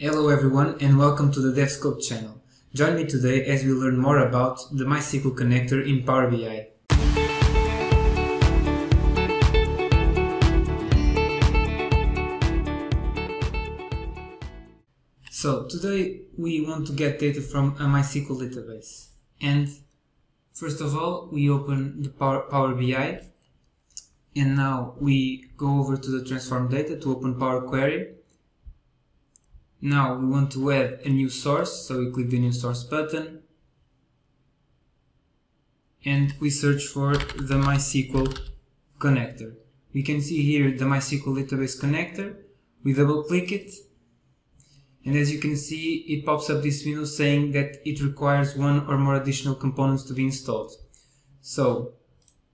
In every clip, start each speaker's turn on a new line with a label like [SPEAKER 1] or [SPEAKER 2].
[SPEAKER 1] Hello everyone and welcome to the DevScope channel. Join me today as we learn more about the MySQL connector in Power BI. So today we want to get data from a MySQL database and first of all we open the Power, BI and now we go over to the transform data to open Power Query now we want to add a new source, so we click the new source button and we search for the MySQL connector. We can see here the MySQL database connector. We double click it and as you can see it pops up this window saying that it requires one or more additional components to be installed. So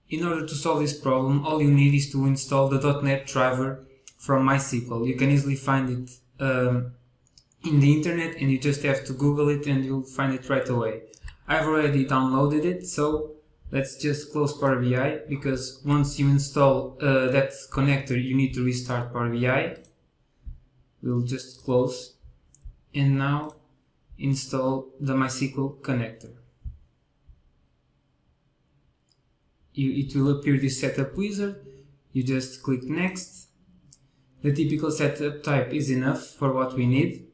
[SPEAKER 1] in order to solve this problem all you need is to install the .NET driver from MySQL. You can easily find it um, in the internet and you just have to google it and you'll find it right away. I've already downloaded it so let's just close Power BI because once you install uh, that connector you need to restart Power BI we'll just close and now install the MySQL connector. You, it will appear this setup wizard. You just click next. The typical setup type is enough for what we need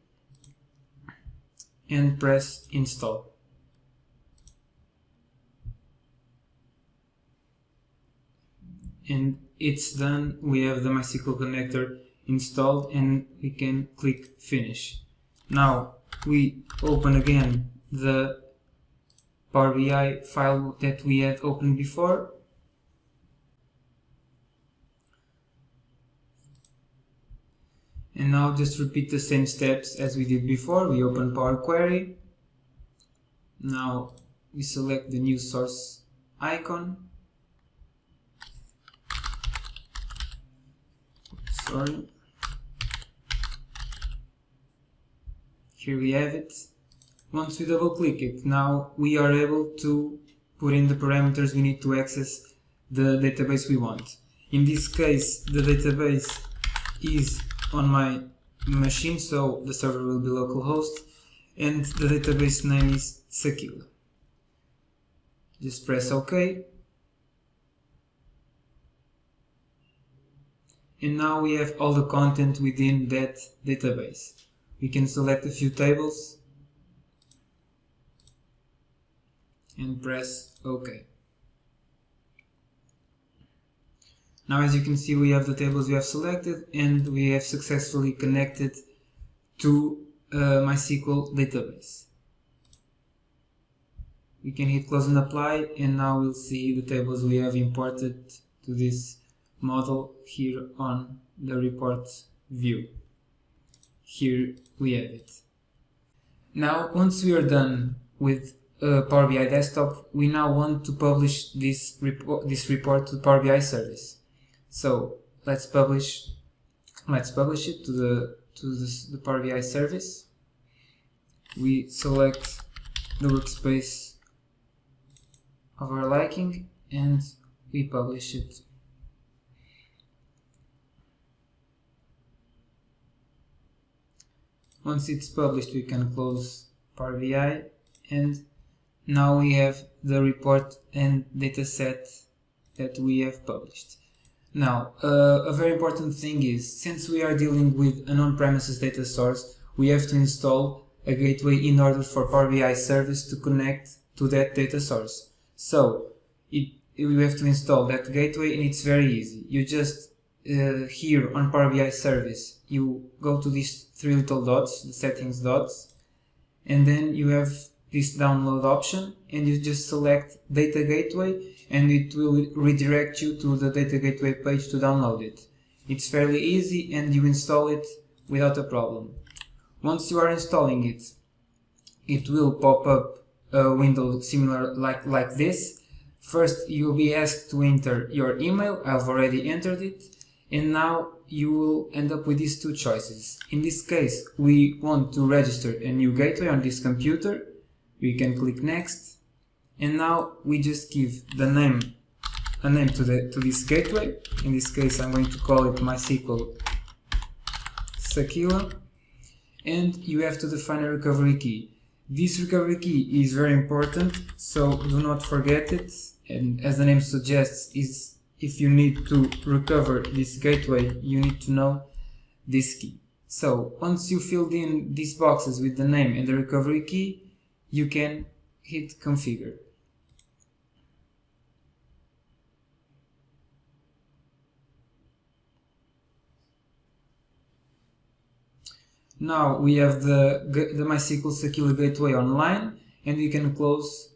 [SPEAKER 1] and press install. And it's done. We have the MySQL connector installed and we can click finish. Now we open again the Power BI file that we had opened before and now just repeat the same steps as we did before. We open Power Query. Now we select the new source icon. Sorry. Here we have it. Once we double click it now we are able to put in the parameters we need to access the database we want. In this case the database is on my machine so the server will be localhost and the database name is Sakila. Just press OK and now we have all the content within that database. We can select a few tables and press OK. Now as you can see we have the tables we have selected and we have successfully connected to uh, MySQL database. We can hit close and apply and now we'll see the tables we have imported to this model here on the report view. Here we have it. Now once we are done with uh, Power BI desktop, we now want to publish this report, this report to Power BI service. So let's publish let's publish it to the to this, the Power BI service. We select the workspace of our liking and we publish it. Once it's published we can close Power BI and now we have the report and dataset that we have published. Now, uh, a very important thing is, since we are dealing with an on-premises data source, we have to install a gateway in order for Power BI service to connect to that data source. So, it, we have to install that gateway and it's very easy. You just, uh, here on Power BI service, you go to these three little dots, the settings dots, and then you have this download option and you just select data gateway and it will redirect you to the data gateway page to download it. It's fairly easy and you install it without a problem. Once you are installing it, it will pop up a window similar like, like this. First you'll be asked to enter your email, I've already entered it, and now you will end up with these two choices. In this case, we want to register a new gateway on this computer. We can click next and now we just give the name a name to the to this gateway in this case I'm going to call it MySQL Sakila and you have to define a recovery key. This recovery key is very important, so do not forget it. And as the name suggests, is if you need to recover this gateway, you need to know this key. So once you filled in these boxes with the name and the recovery key, you can hit configure. Now we have the, the MySQL Sakila Gateway online and we can close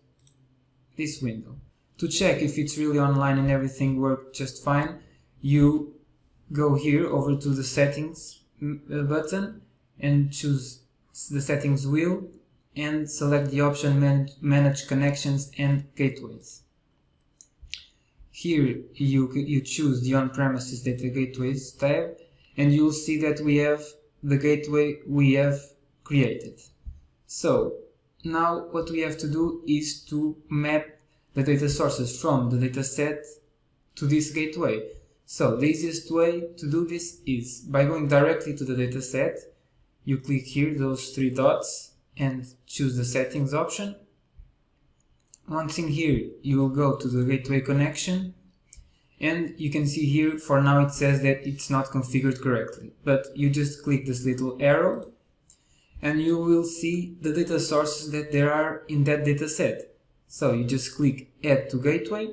[SPEAKER 1] this window. To check if it's really online and everything worked just fine, you go here over to the settings uh, button and choose the settings wheel and select the option man manage connections and gateways. Here you, you choose the on-premises data gateways tab and you'll see that we have the gateway we have created. So now what we have to do is to map the data sources from the dataset to this gateway. So the easiest way to do this is by going directly to the dataset, you click here those three dots and choose the settings option. Once in here you will go to the gateway connection and you can see here for now it says that it's not configured correctly but you just click this little arrow and you will see the data sources that there are in that data set so you just click add to gateway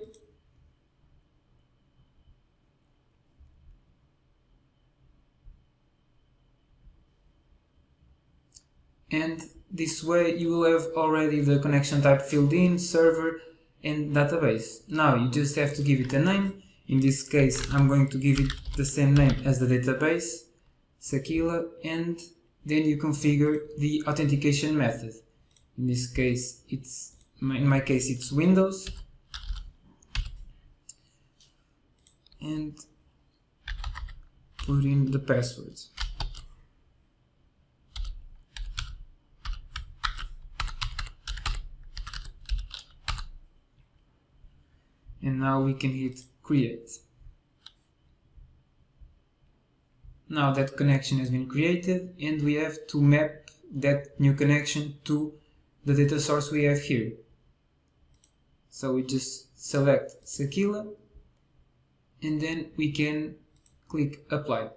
[SPEAKER 1] and this way you will have already the connection type filled in, server and database. Now you just have to give it a name in this case, I'm going to give it the same name as the database, Sakila, and then you configure the authentication method. In this case, it's in my case it's Windows, and put in the password. Now we can hit create. Now that connection has been created and we have to map that new connection to the data source we have here. So we just select Sakila and then we can click apply.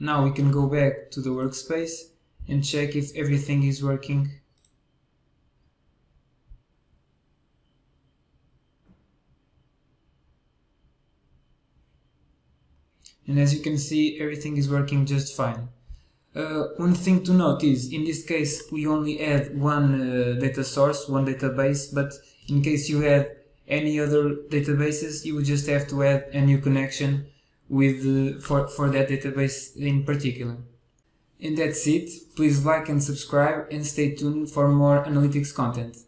[SPEAKER 1] Now we can go back to the workspace and check if everything is working and as you can see everything is working just fine. Uh, one thing to note is in this case we only add one uh, data source, one database, but in case you had any other databases you would just have to add a new connection with uh, for, for that database in particular. And that's it, please like and subscribe and stay tuned for more analytics content.